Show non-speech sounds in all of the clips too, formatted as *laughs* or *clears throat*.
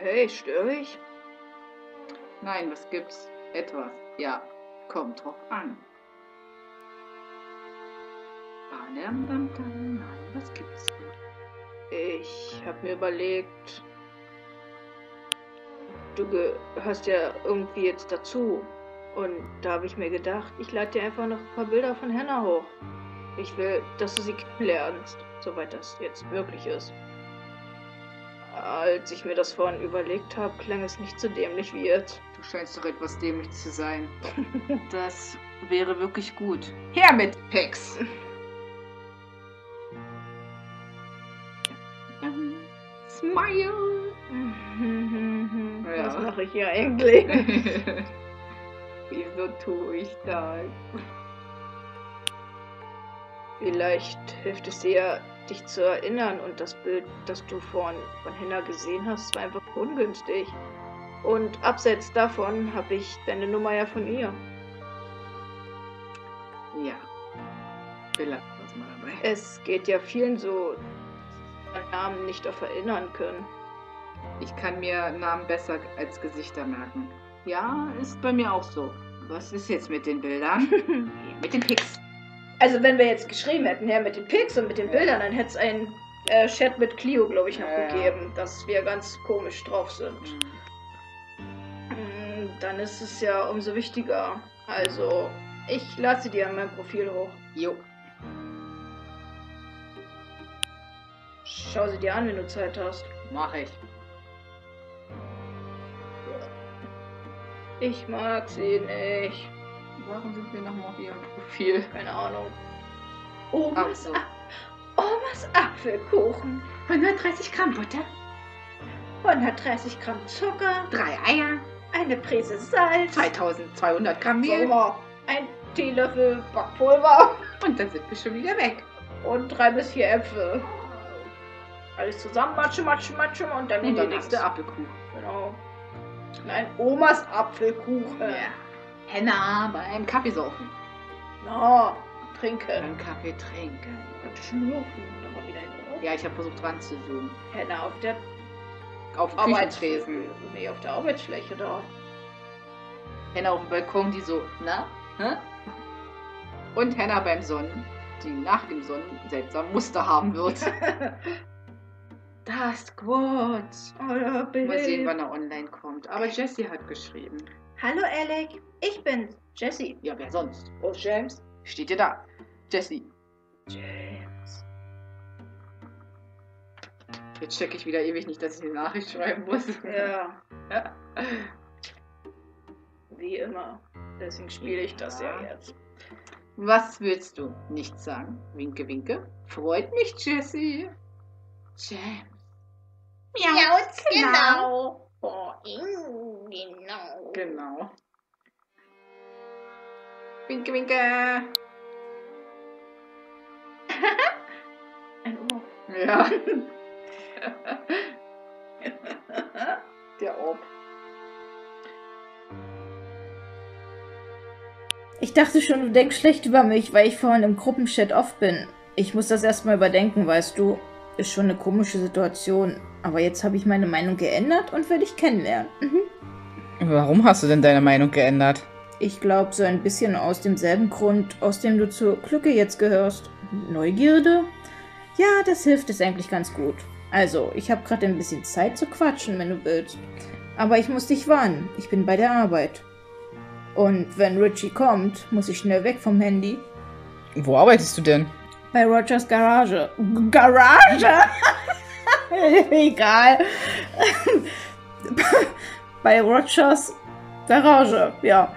Hey, störe ich? Nein, was gibt's? Etwas. Ja, kommt drauf an. Nein, was gibt's? Ich habe mir überlegt, du gehörst ja irgendwie jetzt dazu. Und da habe ich mir gedacht, ich lade dir einfach noch ein paar Bilder von Hannah hoch. Ich will, dass du sie kennenlernst, soweit das jetzt möglich ist. Als ich mir das vorhin überlegt habe, klang es nicht so dämlich wie jetzt. Du scheinst doch etwas dämlich zu sein. *laughs* Das wäre wirklich gut. Her mit Pex! Smile! *laughs* Ja. Was mache ich hier eigentlich? *laughs* Wieso tue ich das? Vielleicht hilft es dir, dich zu erinnern und das Bild, das du vorhin von Henna gesehen hast, war einfach ungünstig. Und abseits davon habe ich deine Nummer ja von ihr. Ja. Wir lassen das mal dabei. Es geht ja vielen so, dass sie Namen nicht auf erinnern können. Ich kann mir Namen besser als Gesichter merken. Ja, ist bei mir auch so. Was ist jetzt mit den Bildern? *laughs* mit den Pics. Also wenn wir jetzt geschrieben hätten, ja, mit den Pics und mit den Bildern, dann hätte es einen äh, Chat mit Clio, glaube ich, noch Ja, gegeben, dass wir ganz komisch drauf sind. Mhm. Mm, Dann ist es ja umso wichtiger. Also, ich lasse dir mein Profil hoch. Jo. Schau sie dir an, wenn du Zeit hast. Mach ich. Ich mag sie nicht. Warum sind wir nochmal hier im Profil? Keine Ahnung. Omas, so. A- Omas Apfelkuchen. 130 Gramm Butter, 130 Gramm Zucker. drei Eier, Eine Prise Salz. 2200 Gramm Mehl. Sommer. Ein Teelöffel Backpulver. Und dann sind wir schon wieder weg. Und drei bis vier Äpfel. Alles zusammen matschen, matschen, matschen und dann Und dann nächste hast du Apfelkuchen. Genau. Nein, Omas Apfelkuchen. Ja. Henna beim Kaffeesaufen. Na, trinken. Beim Kaffee trinken. Und schlürfen. Wieder ein Ja, ich habe versucht dran zu zoomen. Henna auf der Auf dem Arbeitsfläche. Küchentresen. Nee, auf der Arbeitsfläche da. Henna auf dem Balkon, die so, na? Hä? Und Henna beim Sonnen, die nach dem Sonnen seltsam Muster haben wird. *laughs* das. Oder Bild. Mal sehen, wann er online kommt. Aber Jessie hat geschrieben. Hallo Alec, ich bin Jessie. Ja, wer sonst? Oh, James. Steht ihr da? Jessie. James. Jetzt checke ich wieder ewig nicht, dass ich eine Nachricht schreiben muss. Ja, *laughs* wie immer. Deswegen spiele ich das ja, Ja. jetzt. Was willst du? Nichts sagen. Winke, winke. Freut mich, Jessie. James. Miauz, genau. Oh, in, genau. Genau. Winke, winke. *laughs* Ein Ohr. Ja. *laughs* Der Orb. Ich dachte schon, du denkst schlecht über mich, weil ich vorhin im Gruppenchat off bin. Ich muss das erstmal überdenken, weißt du. Ist schon eine komische Situation. Aber jetzt habe ich meine Meinung geändert und will dich kennenlernen. Mhm. Warum hast du denn deine Meinung geändert? Ich glaube, so ein bisschen aus demselben Grund, aus dem du zur Glücke jetzt gehörst. Neugierde? Ja, das hilft es eigentlich ganz gut. Also, ich habe gerade ein bisschen Zeit zu quatschen, wenn du willst. Aber ich muss dich warnen. Ich bin bei der Arbeit. Und wenn Richie kommt, muss ich schnell weg vom Handy. Wo arbeitest du denn? Bei Rogers Garage. G- Garage? *laughs* Egal. Bei Rogers Garage, ja.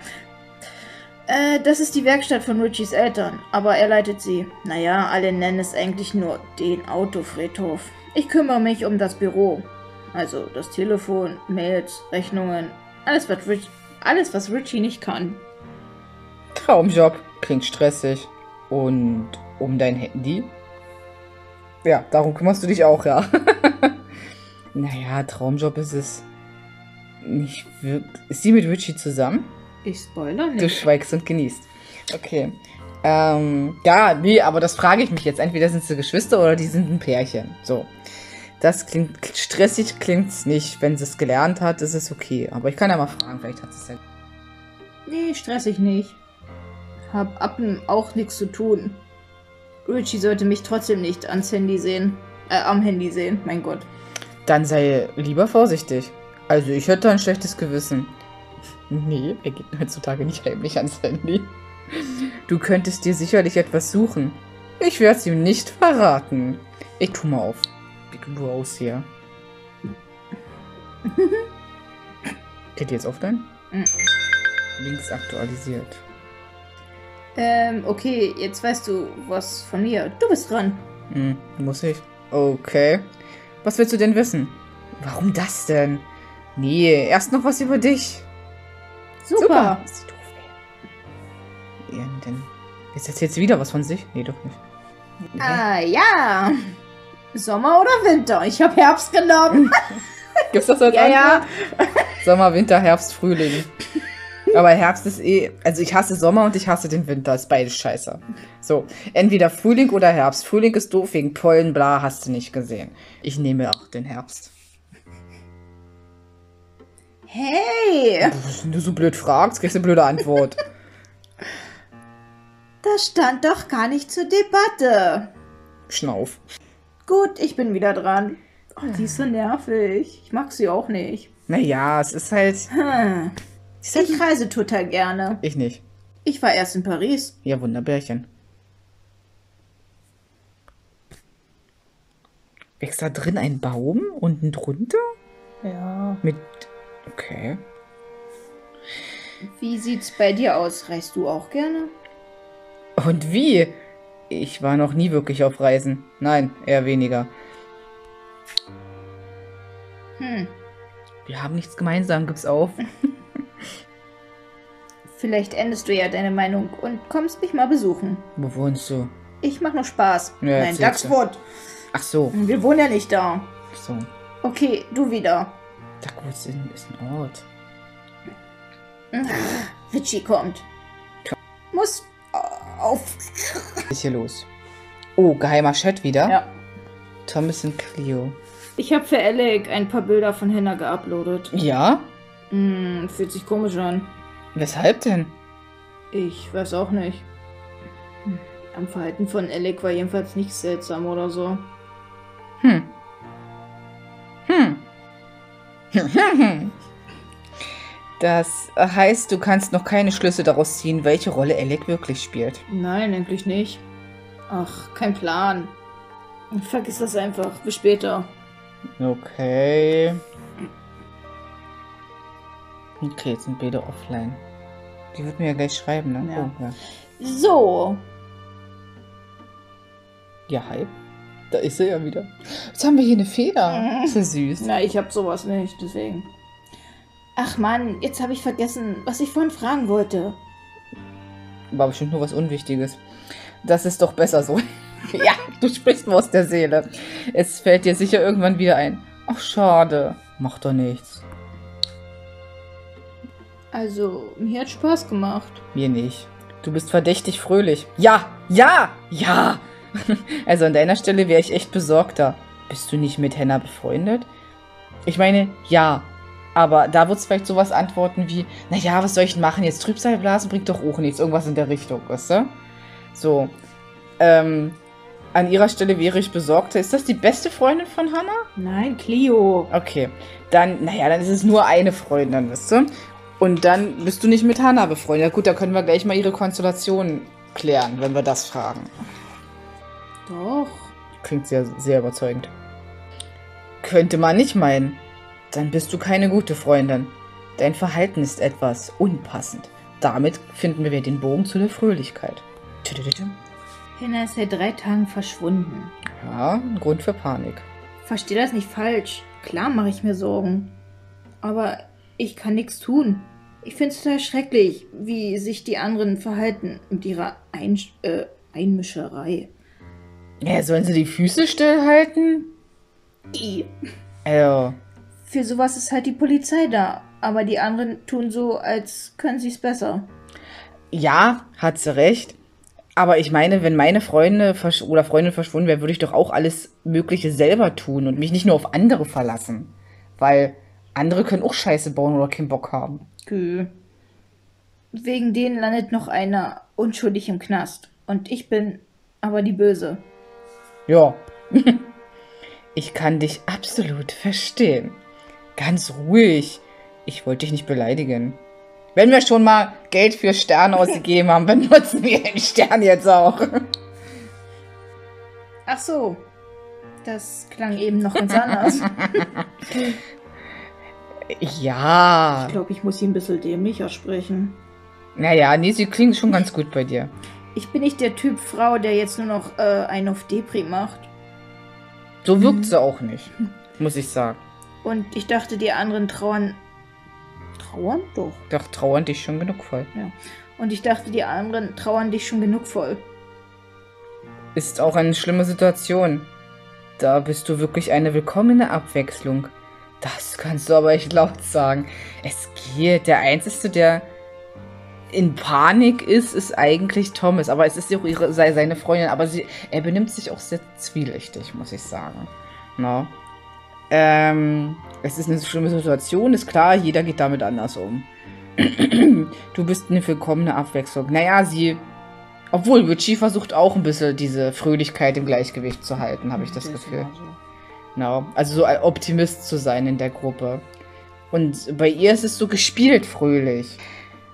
Äh, das ist die Werkstatt von Richies Eltern, aber er leitet sie. Naja, alle nennen es eigentlich nur den Autofriedhof. Ich kümmere mich um das Büro. Also das Telefon, Mails, Rechnungen, alles was, Rich, alles, was Richie nicht kann. Traumjob. Klingt stressig. Und um dein Handy? Ja, darum kümmerst du dich auch, ja. *laughs* naja, Traumjob ist es. Nicht wirklich. Ist die mit Richie zusammen? Ich spoiler Du schweigst und genießt. Okay. Ähm, ja, nee, aber das frage ich mich jetzt. Entweder sind sie Geschwister oder die sind ein Pärchen. So. Das klingt stressig, klingt's nicht. Wenn sie es gelernt hat, ist es okay. Aber ich kann ja mal fragen, vielleicht hat sie es ja. Nee, stressig nicht. Hab ab und auch nichts zu tun. Richie sollte mich trotzdem nicht ans Handy sehen. Äh, am Handy sehen, mein Gott. Dann sei lieber vorsichtig. Also ich hätte ein schlechtes Gewissen. Nee, er geht heutzutage nicht heimlich ans Handy. Du könntest dir sicherlich etwas suchen. Ich werde es ihm nicht verraten. Ich tu mal auf. Big Rose hier. *laughs* Geht jetzt offline? Mhm. Links aktualisiert. Ähm, okay, jetzt weißt du was von mir. Du bist dran. Hm, muss ich? Okay. Was willst du denn wissen? Warum das denn? Nee, erst noch was über dich. Super. Ist die doof, ey. Ja, denn. Jetzt erzählt sie wieder was von sich? Nee, doch nicht. Nee. Ah, ja. Sommer oder Winter? Ich habe Herbst genommen. *laughs* Gibt's das als ja, ja. Sommer, Winter, Herbst, Frühling. Aber Herbst ist eh. Also ich hasse Sommer und ich hasse den Winter. Ist beides scheiße. So, entweder Frühling oder Herbst. Frühling ist doof wegen Pollen, bla, hast du nicht gesehen. Ich nehme auch den Herbst. Hey, Wenn du so blöd fragst, kriegst du eine blöde Antwort. *laughs* das stand doch gar nicht zur Debatte. Schnauf. Gut, ich bin wieder dran. Oh, die ist so nervig. Ich mag sie auch nicht. Naja, es ist halt. *laughs* Hm. ist halt Ich reise total gerne. ich nicht. Ich war erst in Paris. Ja, Wunderbärchen. Wächst da drin ein Baum unten drunter? Ja. Mit. Okay. Wie sieht's bei dir aus? Reist du auch gerne? Und wie? Ich war noch nie wirklich auf Reisen. Nein, eher weniger. Hm. Wir haben nichts gemeinsam, gibt's auf. *laughs* Vielleicht änderst du ja deine Meinung und kommst mich mal besuchen. Wo wohnst du? Ich mach nur Spaß. Ja, Nein. Dachswood. Ach so. Wir wohnen ja nicht da. Ach so. Okay, du wieder. Duckwood ist ist ein Ort. *laughs* Richie kommt. Muss äh, auf. Was ist hier los? Oh, geheimer Chat wieder. Ja. Thomas und Cleo. Ich habe für Alec ein paar Bilder von Henna geuploadet. Ja? Hm, fühlt sich komisch an. Weshalb denn? Ich weiß auch nicht. Hm, Am Verhalten von Alec war jedenfalls nicht seltsam oder so. Hm. Das heißt, du kannst noch keine Schlüsse daraus ziehen, welche Rolle Alec wirklich spielt. Nein, eigentlich nicht. Ach, kein Plan. Vergiss das einfach. Bis später. Okay. Okay, jetzt sind Bilder offline. Die wird mir ja gleich schreiben, ne? Ja. Oh, ja. So. ja, hi. Da ist sie ja wieder. Jetzt haben wir hier eine Feder. Ist ja süß. Na, ich hab sowas nicht, deswegen. Ach Mann, jetzt habe ich vergessen, was ich vorhin fragen wollte. War bestimmt nur was Unwichtiges. Das ist doch besser so. *laughs* ja, du sprichst mir aus der Seele. Es fällt dir sicher irgendwann wieder ein. Ach, schade. Macht doch nichts. Also, mir hat Spaß gemacht. Mir nicht. Du bist verdächtig fröhlich. Ja, ja, ja. *laughs* Also an deiner Stelle wäre ich echt besorgter. Bist du nicht mit Henna befreundet? Ich meine, ja. Aber da wird es vielleicht sowas antworten wie, naja, was soll ich denn machen? Jetzt Trübsalblasen bringt doch auch nichts. Irgendwas in der Richtung, weißt du? So. Ähm, an ihrer Stelle wäre ich besorgter. Ist das die beste Freundin von Hannah? Nein, Cleo. Okay. Dann, naja, dann ist es nur eine Freundin, wisst ihr? Und dann bist du nicht mit Hannah befreundet. Ja, gut, da können wir gleich mal ihre Konstellation klären, wenn wir das fragen. Doch. Klingt sehr, sehr überzeugend. Könnte man nicht meinen. Dann bist du keine gute Freundin. Dein Verhalten ist etwas unpassend. Damit finden wir den Bogen zu der Fröhlichkeit. Henna ist seit drei Tagen verschwunden. Ja, ein Grund für Panik. Versteh das nicht falsch. Klar mache ich mir Sorgen. Aber ich kann nichts tun. Ich finde es total schrecklich, wie sich die anderen verhalten mit ihrer Ein äh, Einmischerei. Ja, sollen sie die Füße stillhalten? I. Also, Für sowas ist halt die Polizei da. Aber die anderen tun so, als können sie es besser. ja, hat sie recht. Aber ich meine, wenn meine Freunde oder Freundin verschwunden wäre, würde ich doch auch alles Mögliche selber tun und mich nicht nur auf andere verlassen. Weil andere können auch Scheiße bauen oder keinen Bock haben. Gü. Wegen denen landet noch einer unschuldig im Knast. Und ich bin aber die Böse. Ja. *laughs* ich kann dich absolut verstehen. Ganz ruhig. Ich wollte dich nicht beleidigen. Wenn wir schon mal Geld für Sterne ausgegeben haben, benutzen wir den Stern jetzt auch. *laughs* Ach so. Das klang eben noch ganz anders. *laughs* Ja. Ich glaube, ich muss ihn ein bisschen dämlicher sprechen. Naja, nee, sie klingt schon ganz gut bei dir. Ich bin nicht der Typ Frau, der jetzt nur noch äh, einen auf Depri macht. So wirkt sie auch nicht, muss ich sagen. Und ich dachte, die anderen trauern. Trauern? Doch. Doch, trauern dich schon genug voll. Und ich dachte, die anderen trauern dich schon genug voll. Ist auch eine schlimme Situation. Da bist du wirklich eine willkommene Abwechslung. Das kannst du aber echt laut sagen. Es geht. Der Einzige, der in Panik ist, ist eigentlich Thomas. Aber es ist ja auch ihre, sei- seine Freundin. Aber sie, er benimmt sich auch sehr zwielichtig, muss ich sagen. No. Ähm, es ist eine schlimme Situation, ist klar, jeder geht damit anders um. *clears throat* du bist eine willkommene Abwechslung. Naja, sie. Obwohl, Richie versucht auch ein bisschen diese Fröhlichkeit im Gleichgewicht zu halten, habe ich das Gefühl. Genau. Also so ein Optimist zu sein in der Gruppe. Und bei ihr ist es so gespielt fröhlich.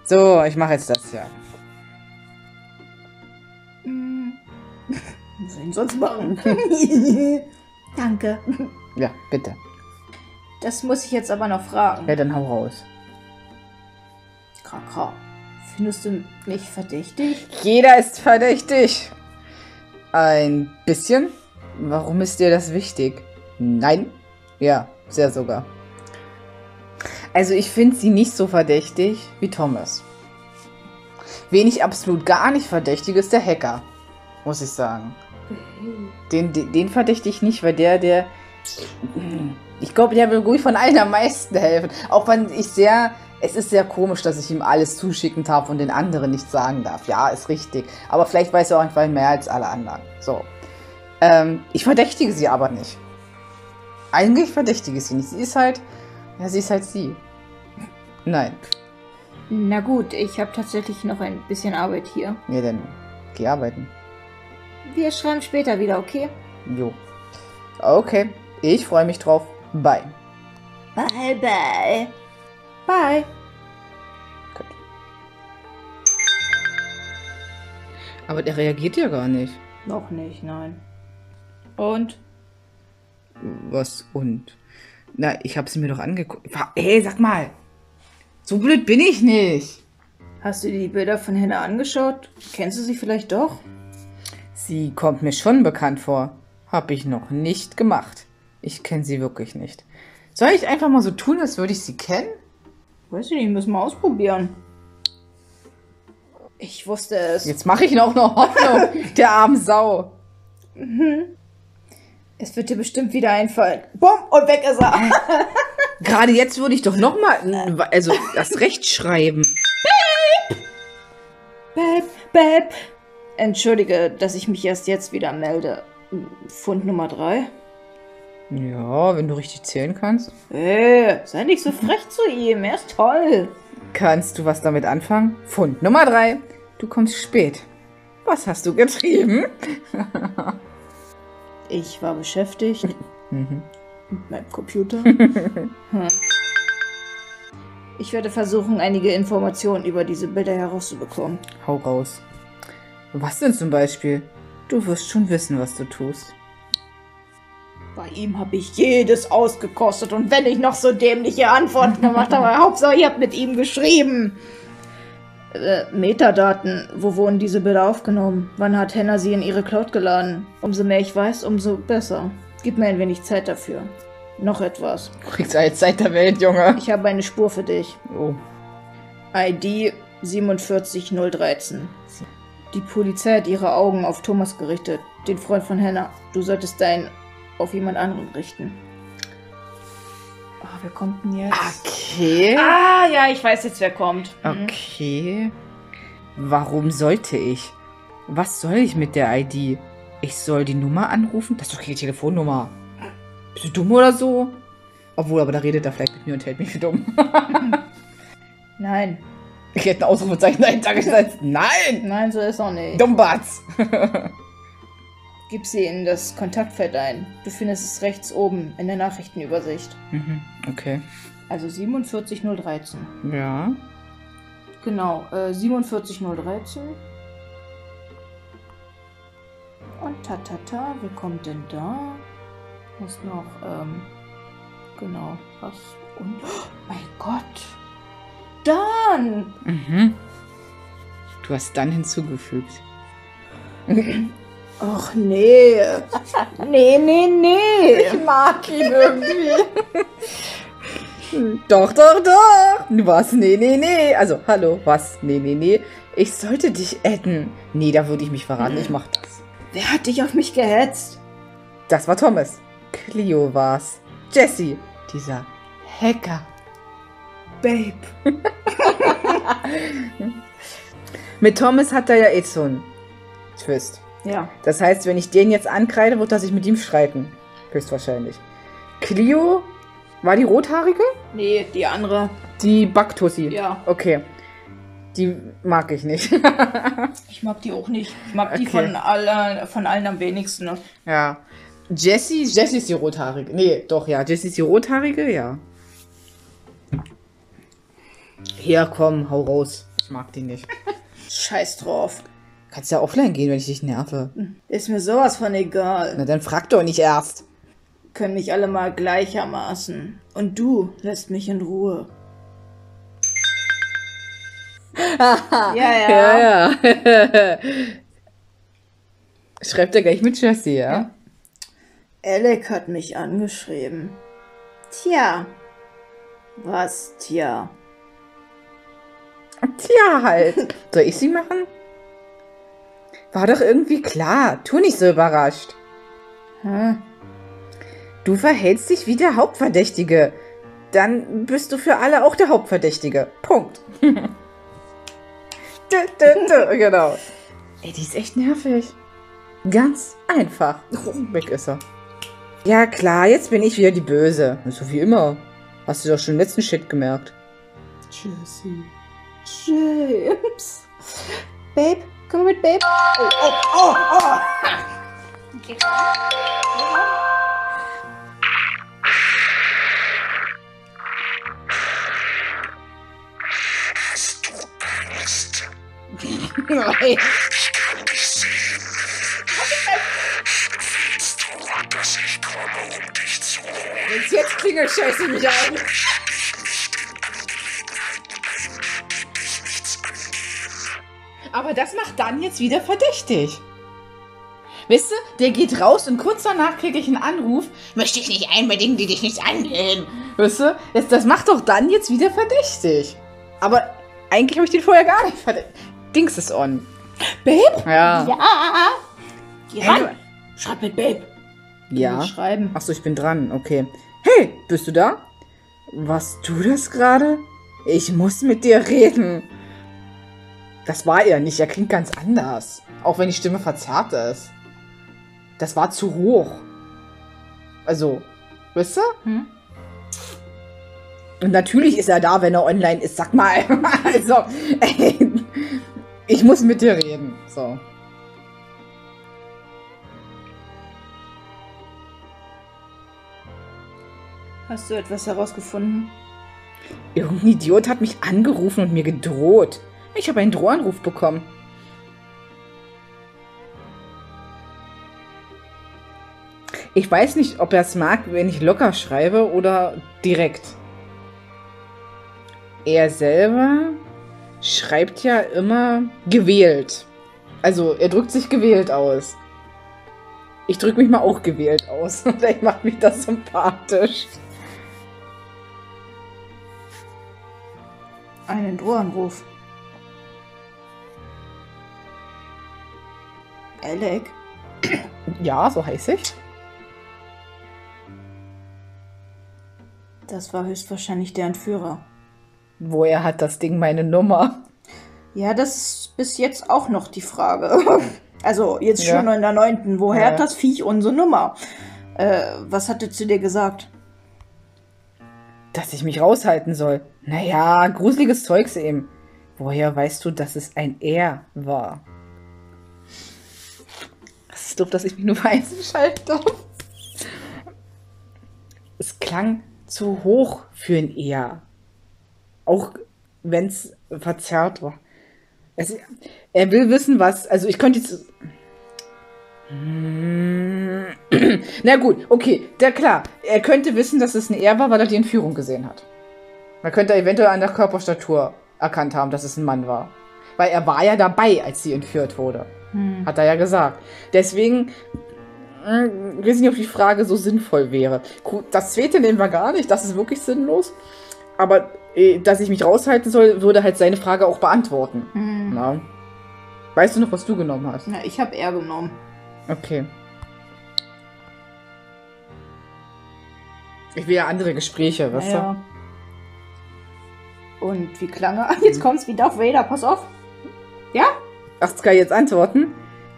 So, ich mache jetzt das ja. Was soll ich sonst machen? *laughs* Danke. Ja, bitte. Das muss ich jetzt aber noch fragen. Ja, dann hau raus. Kaka, findest du mich verdächtig? Jeder ist verdächtig. Ein bisschen? Warum ist dir das wichtig? Nein? Ja, sehr sogar. Also ich finde sie nicht so verdächtig wie Thomas. Wen ich absolut gar nicht verdächtige, ist der Hacker. Muss ich sagen. Den, den, den verdächtige ich nicht, weil der, der. Ich glaube, der will ruhig von allen am meisten helfen. Auch wenn ich sehr. Es ist sehr komisch, dass ich ihm alles zuschicken darf und den anderen nicht sagen darf. Ja, ist richtig. Aber vielleicht weiß er auch einfach mehr als alle anderen. So. Ähm, ich verdächtige sie aber nicht. Eigentlich verdächtige ich sie nicht. Sie ist halt. Ja, sie ist halt sie. Nein. Na gut, ich habe tatsächlich noch ein bisschen Arbeit hier. Ja, dann geh arbeiten. Wir schreiben später wieder, okay? Jo. Okay. Ich freue mich drauf. Bye. Bye, bye. Bye. Aber der reagiert ja gar nicht. Noch nicht, nein. Und? Was und? Na, ich habe sie mir doch angeguckt. Ey, sag mal. So blöd bin ich nicht. Hast du dir die Bilder von Henna angeschaut? Kennst du sie vielleicht doch? Sie kommt mir schon bekannt vor. Hab ich noch nicht gemacht. Ich kenne sie wirklich nicht. Soll ich einfach mal so tun, als würde ich sie kennen? Weiß ich nicht, müssen wir ausprobieren. Ich wusste es. Jetzt mache ich noch eine Hoffnung. *laughs* Der armen Sau. Es wird dir bestimmt wieder einfallen. Bumm, und weg ist er. *laughs* Gerade jetzt würde ich doch noch mal, also das Recht schreiben. Bäb, bäb. Entschuldige, dass ich mich erst jetzt wieder melde. Fund Nummer drei. Ja, wenn du richtig zählen kannst. Hey, sei nicht so frech zu ihm. Er ist toll. Kannst du was damit anfangen? Fund Nummer drei. Du kommst spät. Was hast du getrieben? *laughs* Ich war beschäftigt Mhm. Mit meinem Computer. *laughs* Hm. Ich werde versuchen, einige Informationen über diese Bilder herauszubekommen. Hau raus. Was denn zum Beispiel? Du wirst schon wissen, was du tust. Bei ihm habe ich jedes ausgekostet und wenn ich noch so dämliche Antworten gemacht habe, *laughs* Hauptsache ihr habt mit ihm geschrieben. Äh, Metadaten, wo wurden diese Bilder aufgenommen? Wann hat Henna sie in ihre Cloud geladen? Umso mehr ich weiß, umso besser. Gib mir ein wenig Zeit dafür. Noch etwas. Du kriegst alle Zeit der Welt, Junge. Ich habe eine Spur für dich. Oh. ID 47013. Die Polizei hat ihre Augen auf Thomas gerichtet, den Freund von Hannah. Du solltest deinen auf jemand anderen richten. Oh, wer kommt denn jetzt? Okay. Ah, ja, ich weiß jetzt, wer kommt. Hm. Okay. Warum sollte ich? Was soll ich mit der ID? Ich soll die Nummer anrufen? Das ist doch keine Telefonnummer. Bist du dumm oder so? Obwohl, aber da redet er vielleicht mit mir und hält mich für dumm. *laughs* Nein. Ich hätte ein Ausrufezeichen dahinter gesetzt. Nein! Nein, so ist auch nicht. Dummbatz! Gib sie in das Kontaktfeld ein. Du findest es rechts oben in der Nachrichtenübersicht. mhm, okay. Also 47013. Ja. Genau, äh, 47013. Tatata, wer kommt denn da? Muss noch, ähm, genau, was? Und, oh mein Gott! Dan! Mhm. Du hast dann hinzugefügt. *clears throat* Ach nee. nee, nee, nee. mag ihn irgendwie. *laughs* doch, doch, doch. Was? Nee, nee, nee. Also, hallo, was? Nee, nee, nee. Ich sollte dich adden. Nee, da würde ich mich verraten. Ich mach das. Wer hat dich auf mich gehetzt? Das war Thomas. Clio war's. Jesse, dieser Hacker. Babe. *laughs* Mit Thomas hat er ja eh so einen Twist. Ja. Das heißt, wenn ich den jetzt ankreide, wird er sich mit ihm streiten. Höchstwahrscheinlich. Clio war die rothaarige? Nee, die andere. Die Baktussi. Ja. Okay. Die mag ich nicht. *laughs* Ich mag die auch nicht. Ich mag die Okay. von, alle, von allen am wenigsten. ne? ja. Jessie, Jessie ist die rothaarige. Nee, doch, ja. Jessie ist die rothaarige, ja. Hier, komm, hau raus. Ich mag die nicht. *laughs* Scheiß drauf. Kannst ja offline gehen, wenn ich dich nerve. Ist mir sowas von egal. Na, dann frag doch nicht erst. Können mich alle mal gleichermaßen. Und du lässt mich in Ruhe. *laughs* ja, ja. Ja, ja. *laughs* Schreibt er gleich mit Jessie, ja? Ja. Alec hat mich angeschrieben. Tja. Was, tja? Tja, halt. *laughs* Soll ich sie machen? War doch irgendwie klar. Tu nicht so überrascht. Hm? Du verhältst dich wie der Hauptverdächtige. Dann bist du für alle auch der Hauptverdächtige. Punkt. Dü, dü, dü. Genau. Ey, die ist echt nervig. Ganz einfach. Weg ist er. Ja, klar, jetzt bin ich wieder die Böse. So wie immer. Hast du doch schon den letzten Shit gemerkt. Jessie. James. Babe, komm mit, Babe. Oh, oh, oh, oh. Nein. Jetzt, jetzt klingelt Scheiße mich an. Aber das macht dann jetzt wieder verdächtig. Weißt du, der geht raus und kurz danach kriege ich einen Anruf. Möchte ich nicht ein bei Dingen, die dich nicht angehen. Weißt du, das, das macht doch dann jetzt wieder verdächtig. Aber eigentlich habe ich den vorher gar nicht verdächtigt. Dings ist on. Babe? Ja. Ja. Geh ran. Schreib mit Babe. Ja. Schreiben. Achso, ich bin dran. Okay. Hey, bist du da? Was du das gerade? Ich muss mit dir reden. Das war er nicht. Er klingt ganz anders. Auch wenn die Stimme verzerrt ist. Das war zu hoch. Also, weißt du? Hm? Und natürlich ist er da, wenn er online ist. Sag mal. *laughs* also, ey, ich muss mit dir reden. So. Hast du etwas herausgefunden? Irgendein Idiot hat mich angerufen und mir gedroht. Ich habe einen Drohanruf bekommen. Ich weiß nicht, ob er es mag, wenn ich locker schreibe oder direkt. Er selber schreibt ja immer gewählt. Also er drückt sich gewählt aus. Ich drücke mich mal auch gewählt aus. *laughs* Vielleicht macht mich das sympathisch. Einen Drohanruf. Alec? *clears throat* Ja, so heiß ich. Das war höchstwahrscheinlich der Entführer. Woher hat das Ding meine Nummer? Ja, das ist bis jetzt auch noch die Frage. *laughs* Also jetzt Ja. schon in der neunten. Woher Ja. hat das Viech unsere Nummer? Äh, was hat er zu dir gesagt? Dass ich mich raushalten soll. Naja, gruseliges Zeugs eben. Woher weißt du, dass es ein Er war? Das ist doof, dass ich mich nur schalten darf. Es klang zu hoch für ein Er. Auch wenn es verzerrt war. Es, er will wissen, was. Also, ich könnte jetzt. Hm. *clears throat* Na gut, okay, der klar. Er könnte wissen, dass es ein Er war, weil er die Entführung gesehen hat. Man könnte eventuell an der Körperstatur erkannt haben, dass es ein Mann war. Weil er war ja dabei, als sie entführt wurde. Hat er ja gesagt. Deswegen, mh, ich weiß nicht, ob die Frage so sinnvoll wäre. Das zweite nehmen wir gar nicht, das ist wirklich sinnlos. Aber, äh, dass ich mich raushalten soll, würde halt seine Frage auch beantworten. Hm. Na? Weißt du noch, was du genommen hast? Na, ich habe er genommen. Okay. Ich will ja andere Gespräche, weißt Ja. Und wie klang er? Ah, *laughs* jetzt kommt's wie Darth Vader, pass auf. Ja? du? Ach, ich jetzt antworten?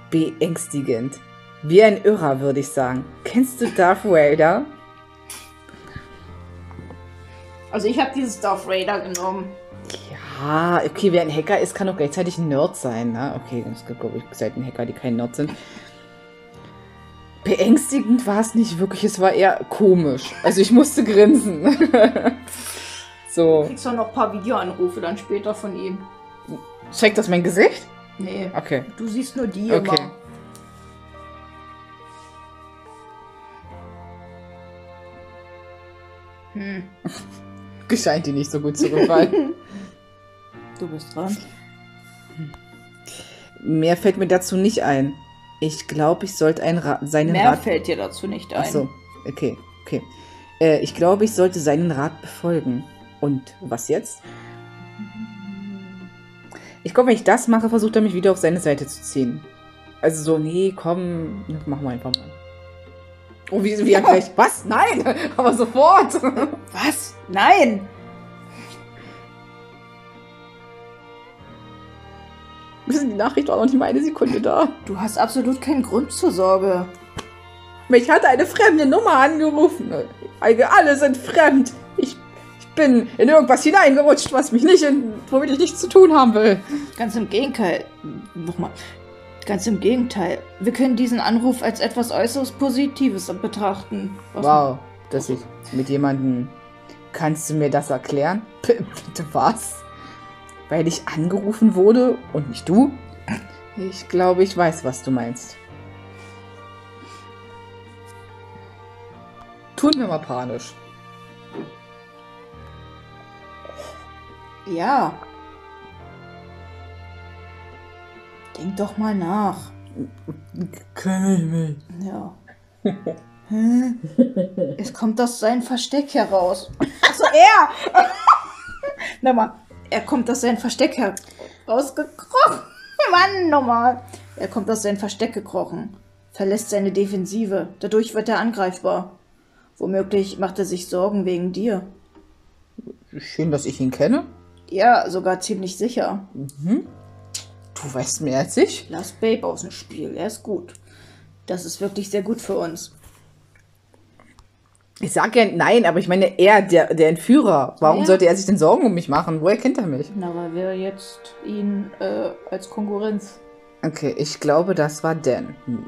Beängstigend. Wie ein Irrer, würde ich sagen. Kennst du Darth Vader? Also ich habe dieses Darth Vader genommen. Ja, okay, wer ein Hacker ist, kann doch gleichzeitig ein Nerd sein, ne? Okay, es gibt, glaube ich, selten Hacker, die kein Nerd sind. Beängstigend war es nicht wirklich, es war eher komisch. Also ich musste grinsen. *laughs* Du so. kriegst doch noch ein paar Videoanrufe dann später von ihm. Zeigt das mein Gesicht? Nee, Okay. du siehst nur die Okay. immer. Hm, *laughs* *laughs* Scheint dir nicht so gut zu gefallen. *laughs* du bist dran. Mehr fällt mir dazu nicht ein. Ich glaube, ich sollte einen Ra seinen Mehr Rat. fällt dir dazu nicht ein. Ach so, okay, okay. Äh, ich glaube, ich sollte seinen Rat befolgen. Und was jetzt? Ich glaube, wenn ich das mache, versucht er mich wieder auf seine Seite zu ziehen. Also so, nee, komm, machen wir einfach mal. Oh, wie, wie er gleich, was? Nein, *laughs* aber sofort. *laughs* Was? Nein! Die Nachricht war noch nicht mal eine Sekunde da. Du hast absolut keinen Grund zur Sorge. Mich hat eine fremde Nummer angerufen. Alle alle sind fremd. Ich, ich bin in irgendwas hineingerutscht, was mich nicht in, womit ich nichts zu tun haben will. Ganz im Gegenteil. Nochmal. Ganz im Gegenteil. Wir können diesen Anruf als etwas äußerst Positives betrachten. Was- Wow, dass ich mit jemandem. Kannst du mir das erklären? *laughs* Bitte was? Weil ich angerufen wurde und nicht du? Ich glaube, ich weiß, was du meinst. Tun wir mal panisch. Ja. Denk doch mal nach. Kann ich nicht. Ja. Hä? Es kommt aus seinem Versteck heraus. Achso, er! *laughs* Na mal, er kommt aus seinem Versteck herausgekrochen. *laughs* Mann, nochmal. Er kommt aus seinem Versteck gekrochen, verlässt seine Defensive. Dadurch wird er angreifbar. Womöglich macht er sich Sorgen wegen dir. Schön, dass ich ihn kenne. Ja, sogar ziemlich sicher. Du weißt mehr als ich. Lass Babe aus dem Spiel, er ist gut. Das ist wirklich sehr gut für uns. Ich sag ja nein, aber ich meine, er, der, der Entführer. Warum Ja. sollte er sich denn Sorgen um mich machen? Woher kennt er mich? Na, weil wir jetzt ihn äh, als Konkurrenz. Okay, ich glaube, das war Dan. Hm.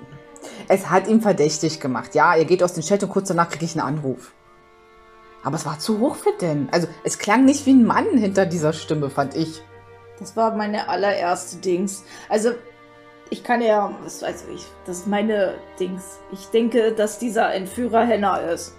Es hat ihn verdächtig gemacht. Ja, er geht aus dem Chat und kurz danach kriege ich einen Anruf. Aber es war zu hoch für Dan. Also, es klang nicht wie ein Mann hinter dieser Stimme, fand ich. Das war meine allererste Dings. Also, ich kann ja, was weiß ich, das ist meine Dings. Ich denke, dass dieser Entführer Henna ist.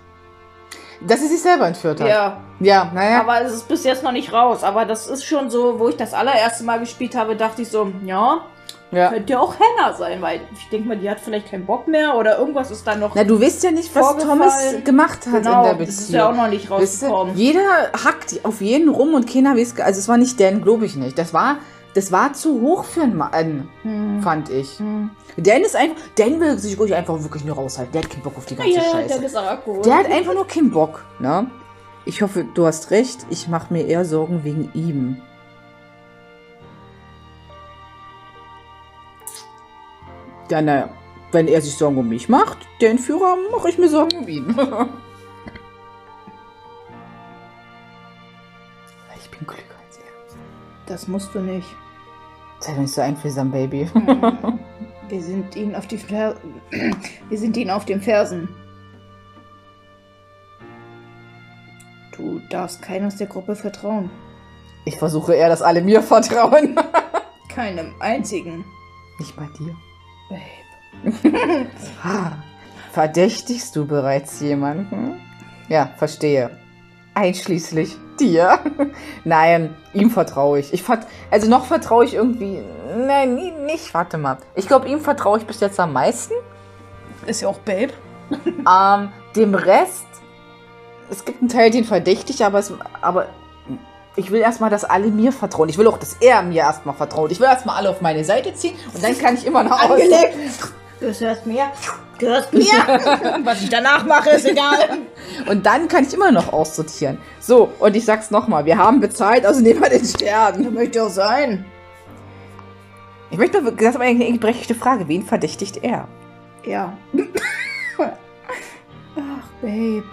Dass sie sich selber entführt hat. Ja, Ja, naja. aber es ist bis jetzt noch nicht raus. Aber das ist schon so, wo ich das allererste Mal gespielt habe, dachte ich so, ja, ja. könnte ja auch Henna sein, weil ich denke mal, die hat vielleicht keinen Bock mehr oder irgendwas ist da noch. Na, du weißt ja nicht, was. Thomas gemacht hat genau, in der Beziehung. das ist ja auch noch nicht Weißt du, rausgekommen. jeder hackt auf jeden rum und keiner weiß, also es war nicht Dan, glaube ich nicht. Das war, das war zu hoch für einen Mann, Hm. fand ich. Hm. Dan ist einfach, Dan will sich ruhig einfach wirklich nur raushalten. Der hat keinen Bock auf die ganze Ja, Scheiße. der ist Akku. Der hat einfach nur keinen Bock, ne? Ich hoffe, du hast recht. Ich mache mir eher Sorgen wegen ihm. Ja, naja. Wenn er sich Sorgen um mich macht, der Entführer, mache ich mir Sorgen um ihn. *laughs* ich bin klüger als er. Das musst du nicht. Sei doch nicht so einfühlsam, Baby. *laughs* Wir sind ihnen auf die Fer *clears throat* Wir sind ihnen auf den Fersen. Du darfst keinem aus der Gruppe vertrauen. Ich versuche eher, dass alle mir vertrauen. *laughs* Keinem einzigen. Nicht bei dir. Babe. *laughs* Verdächtigst du bereits jemanden? Ja, verstehe. Einschließlich dir. *laughs* Nein, ihm vertraue ich. ich vert also noch vertraue ich irgendwie. Nein, nie- nicht. Warte mal. Ich glaube, ihm vertraue ich bis jetzt am meisten. Ist ja auch Babe. Ähm, dem Rest. Es gibt einen Teil, den verdächtig, aber, es, aber ich will erstmal, dass alle mir vertrauen. Ich will auch, dass er mir erstmal vertraut. Ich will erstmal alle auf meine Seite ziehen und dann kann ich immer noch Angelegt. Du hörst mir. Du hörst mir. *laughs* Was ich danach mache, ist egal. Und dann kann ich immer noch aussortieren. So, und ich sag's nochmal, wir haben bezahlt, also nehmen wir den Stern. Möchte auch sein. Ich möchte mal, das ist aber eine berechtigte Frage. Wen verdächtigt er? Ja. *laughs* Ach, Babe.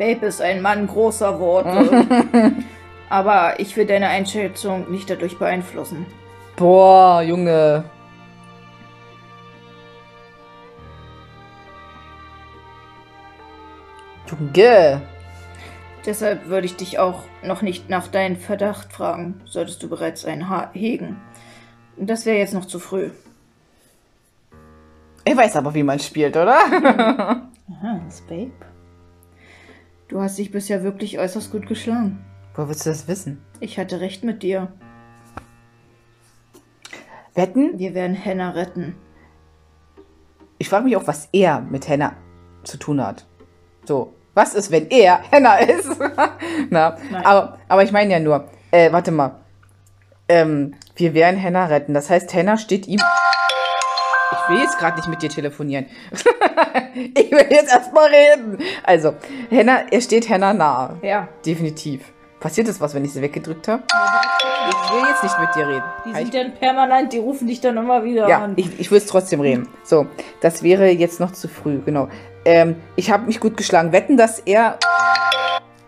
Babe ist ein Mann großer Worte. *laughs* Aber ich will deine Einschätzung nicht dadurch beeinflussen. Boah, Junge. Junge. Deshalb würde ich dich auch noch nicht nach deinem Verdacht fragen, solltest du bereits einen ha hegen. Das wäre jetzt noch zu früh. Er weiß aber, wie man spielt, oder? *laughs* *laughs* Aha, das Babe. Du hast dich bisher wirklich äußerst gut geschlagen. Woher willst du das wissen? Ich hatte recht mit dir. Wetten? Wir werden Henna retten. Ich frage mich auch, was er mit Henna zu tun hat. So, was ist, wenn er *laughs* Henna ist? *laughs* Na, Nein. aber, aber ich meine ja nur, äh, warte mal. Ähm, wir werden Henna retten. Das heißt, Henna steht ihm. Ich will jetzt gerade nicht mit dir telefonieren. *laughs* ich will jetzt erstmal reden. Also, Henna, er steht Henna nahe. Ja. Definitiv. Passiert es was, wenn ich sie weggedrückt habe? Ich will jetzt nicht mit dir reden. Die sind dann permanent, die rufen dich dann immer wieder ja, an. ich, ich will es trotzdem reden. So, das wäre jetzt noch zu früh, genau. Ähm, ich habe mich gut geschlagen. Wetten, dass er,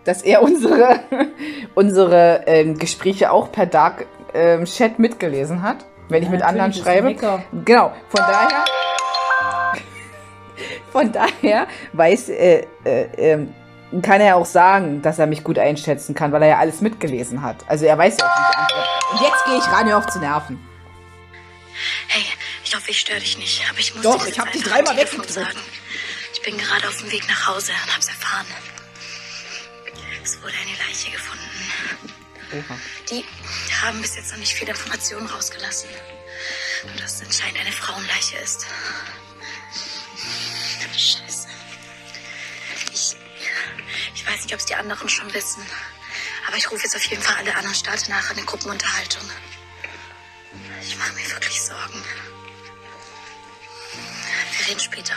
dass er unsere, *laughs* unsere ähm, Gespräche auch per Dark ähm, Chat mitgelesen hat, wenn ich mit anderen schreibe. Genau, von daher, *laughs* von daher weiß, äh, äh, ähm, kann er auch sagen, dass er mich gut einschätzen kann, weil er ja alles mitgelesen hat. Also er weiß ja auch, wie ich antworte. Und jetzt gehe ich ran, hör auf zu nerven. Hey, ich hoffe, ich störe dich nicht, aber ich muss Doch, ich hab dich dreimal weggedrückt. Ich bin gerade auf dem Weg nach Hause und hab's erfahren. Es wurde eine Leiche gefunden. Oha. Die haben bis jetzt noch nicht viele Informationen rausgelassen. Und dass es anscheinend eine Frauenleiche ist. Scheiße. Ich, ich weiß nicht, ob es die anderen schon wissen. Aber ich rufe jetzt auf jeden Fall alle an und starte nachher eine Gruppenunterhaltung. Ich mache mir wirklich Sorgen. Wir reden später.